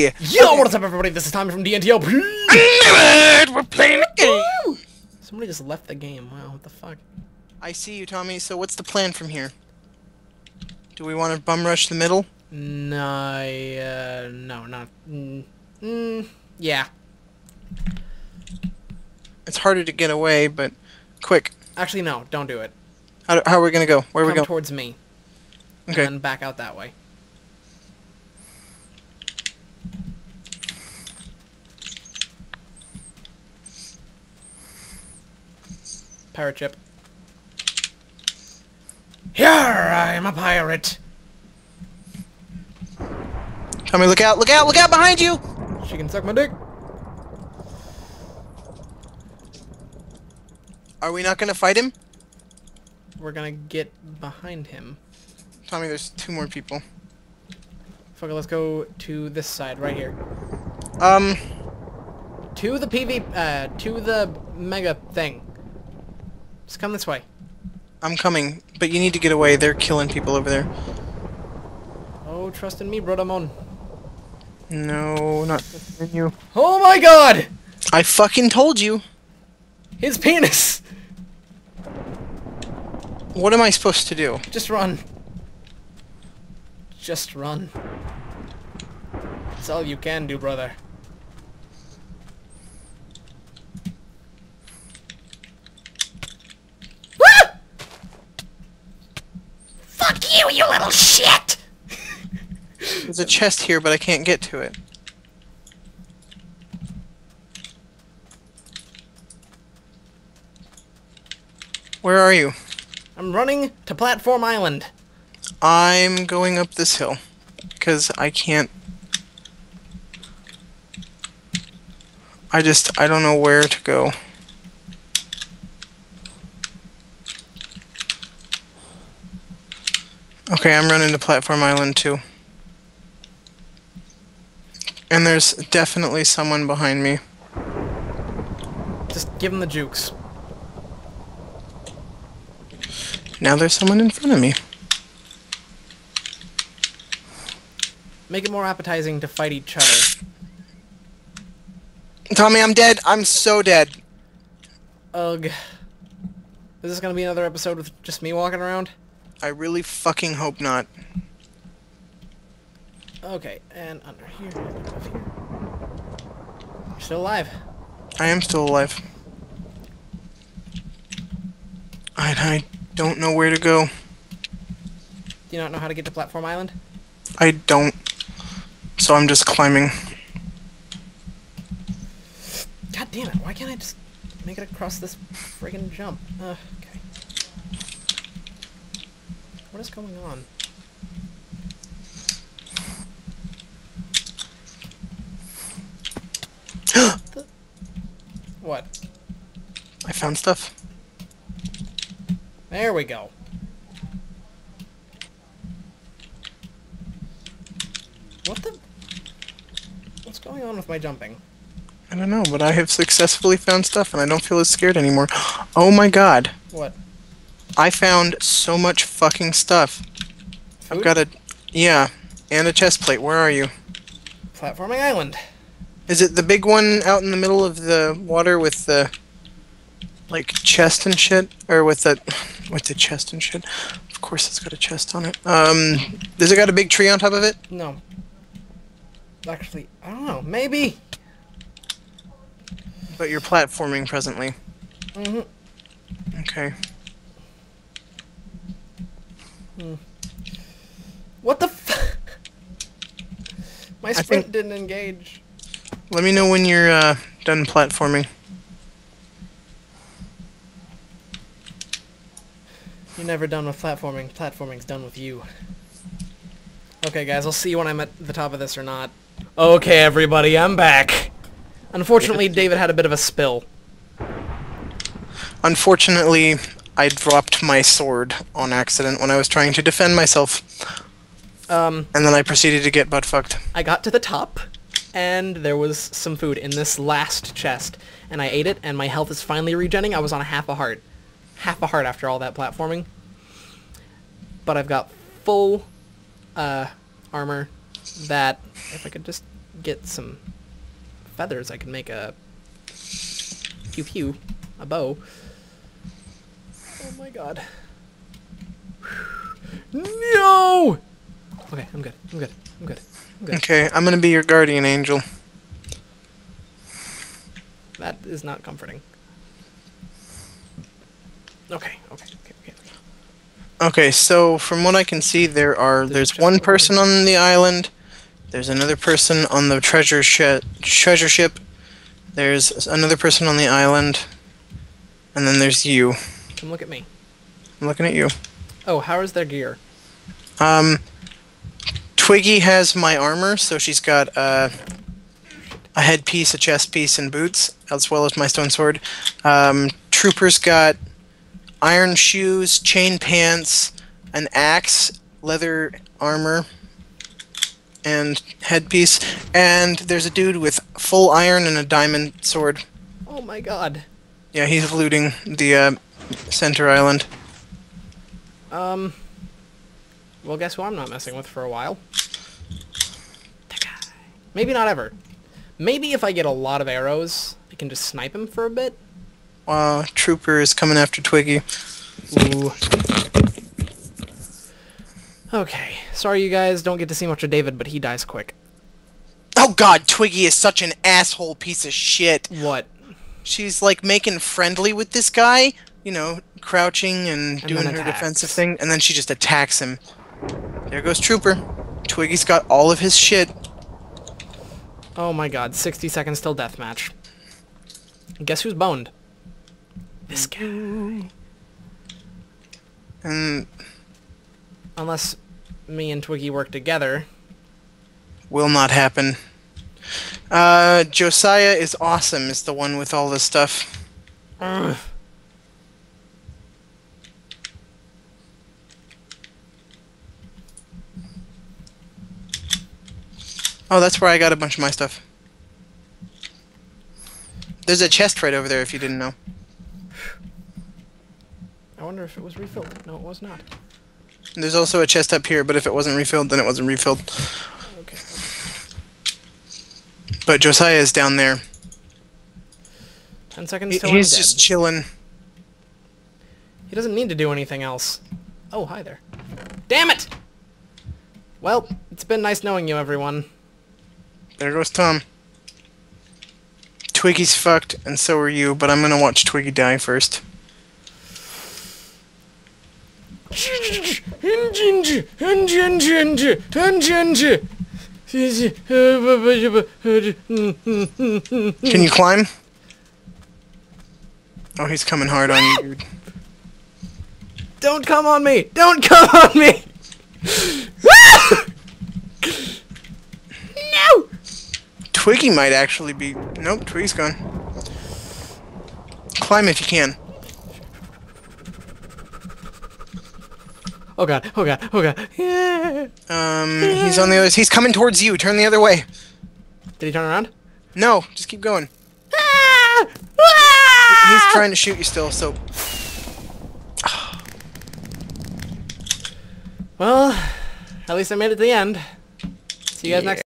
Yo, what's up everybody? This is Tommy from DNTL. We're playing a game. Somebody just left the game. Wow, what the fuck? I see you, Tommy. So what's the plan from here? Do we want to bum rush the middle? No, uh, no, not. Mm, mm, yeah. It's harder to get away, but quick. Actually, no, don't do it. How, how are we gonna go? Where are we Come going? towards me. Okay. And back out that way. Pirate ship. Here, I am a pirate. Tommy, look out! Look out! Look out behind you! She can suck my dick. Are we not gonna fight him? We're gonna get behind him. Tommy, there's two more people. Fuck it, let's go to this side, right here. Um, To the PV, uh, to the mega thing. Just come this way. I'm coming, but you need to get away. They're killing people over there. Oh, trust in me, Brodamon. No, not in you. Oh my god! I fucking told you. His penis! What am I supposed to do? Just run. Just run. That's all you can do, brother. Ah! Fuck you, you little shit! There's a chest here, but I can't get to it. Where are you? I'm running to Platform Island. I'm going up this hill. Because I can't... I just... I don't know where to go. Okay, I'm running to Platform Island too. And there's definitely someone behind me. Just give him the jukes. Now there's someone in front of me. Make it more appetizing to fight each other. Tommy, I'm dead. I'm so dead. Ugh. Is this gonna be another episode with just me walking around? I really fucking hope not. Okay, and under here, and above here. You're still alive. I am still alive. I, I don't know where to go. Do you not know how to get to Platform Island? I don't. So I'm just climbing. God damn it, why can't I just make it across this friggin' jump? Okay. What is going on? The- what? I found stuff. There we go. What the? What's going on with my jumping? I don't know, but I have successfully found stuff and I don't feel as scared anymore. Oh my god. What? I found so much fucking stuff. I've got a... Yeah. And a chest plate. Where are you? Platforming Island. Is it the big one out in the middle of the water with the... Like, chest and shit? Or with the... With the chest and shit? Of course it's got a chest on it. Um... Does it got a big tree on top of it? No. Actually, I don't know. Maybe. But you're platforming presently. hmm Okay. What the f- My think- sprint didn't engage. Let me know when you're uh, done platforming. You're never done with platforming. Platforming's done with you. Okay, guys, I'll see you when I'm at the top of this or not. Okay, everybody, I'm back. Unfortunately, David had a bit of a spill. Unfortunately, I dropped my sword on accident when I was trying to defend myself, Um, and then I proceeded to get butt fucked. I got to the top, and there was some food in this last chest, and I ate it, and my health is finally regenning. I was on a half a heart. Half a heart after all that platforming. But I've got full uh, armor that, if I could just get some feathers, I could make a pew pew, a bow. Oh my god. No! Okay, I'm good. I'm good. I'm good. I'm good. Okay, I'm gonna be your guardian angel. That is not comforting. Okay, okay, okay, okay. Okay, so from what I can see, there are there's one person on the island. There's another person on the treasure shi treasure ship. There's another person on the island, and then there's you. Come look at me. I'm looking at you. Oh, how is their gear? Um, Twiggy has my armor, so she's got uh, a headpiece, a chest piece, and boots, as well as my stone sword. Um, Trooper's got iron shoes, chain pants, an axe, leather armor, and headpiece. And there's a dude with full iron and a diamond sword. Oh my god. Yeah, he's looting the uh, center island. Um. Well, guess who I'm not messing with for a while? That guy. Maybe not ever. Maybe if I get a lot of arrows, I can just snipe him for a bit. Uh, Trooper is coming after Twiggy. Ooh. Okay. Sorry you guys don't get to see much of David, but he dies quick. Oh god, Twiggy is such an asshole piece of shit. What? She's like making friendly with this guy, you know, crouching and, And doing her defensive thing, and then she just attacks him. There goes Trooper. Twiggy's got all of his shit. Oh my god. 60 seconds till deathmatch. Guess who's boned? This guy. And Unless me and Twiggy work together. will not happen. Uh, Josiah is awesome, is the one with all this stuff. Ugh. Oh, that's where I got a bunch of my stuff. There's a chest right over there if you didn't know. I wonder if it was refilled. No, it was not. There's also a chest up here, but if it wasn't refilled, then it wasn't refilled. Okay. But Josiah is down there. 10 seconds He- till I'm he's just chilling. He doesn't need to do anything else. Oh, hi there. Damn it! Well, it's been nice knowing you, everyone. There goes Tom. Twiggy's fucked, and so are you, but I'm gonna watch Twiggy die first. Can you climb? Oh, he's coming hard on you, dude. Don't come on me! Don't come on me! no! Twiggy might actually be. Nope, Twiggy's gone. Climb if you can. Oh god, oh god, oh god. Yeah. Um, he's on the other. He's coming towards you. Turn the other way. Did he turn around? No, just keep going. Ah! He's Ah! trying to shoot you still, so Well, at least I made it to the end. See you guys Yeah. next